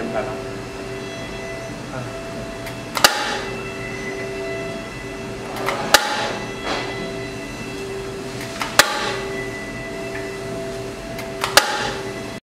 明白了。